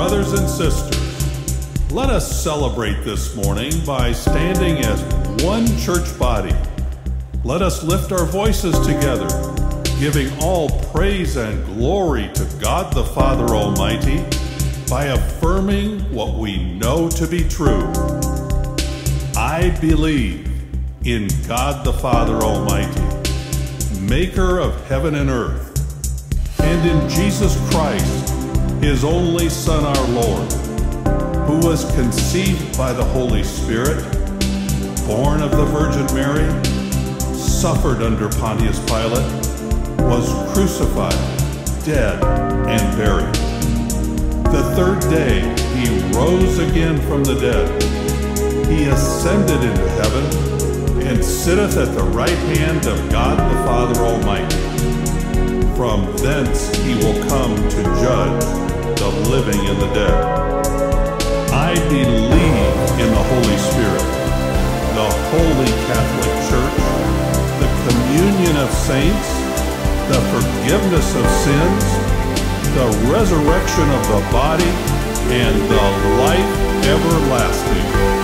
and sisters, let us celebrate this morning by standing as one church body. Let us lift our voices together, giving all praise and glory to God the Father Almighty by affirming what we know to be true. I believe in God the Father Almighty, maker of heaven and earth, and in Jesus Christ, his only Son, our Lord, who was conceived by the Holy Spirit, born of the Virgin Mary, suffered under Pontius Pilate, was crucified, dead, and buried. The third day he rose again from the dead. He ascended into heaven and sitteth at the right hand of God the Father Almighty. From thence he will come to judge the living and the dead. I believe in the Holy Spirit, the Holy Catholic Church, the communion of saints, the forgiveness of sins, the resurrection of the body, and the life everlasting.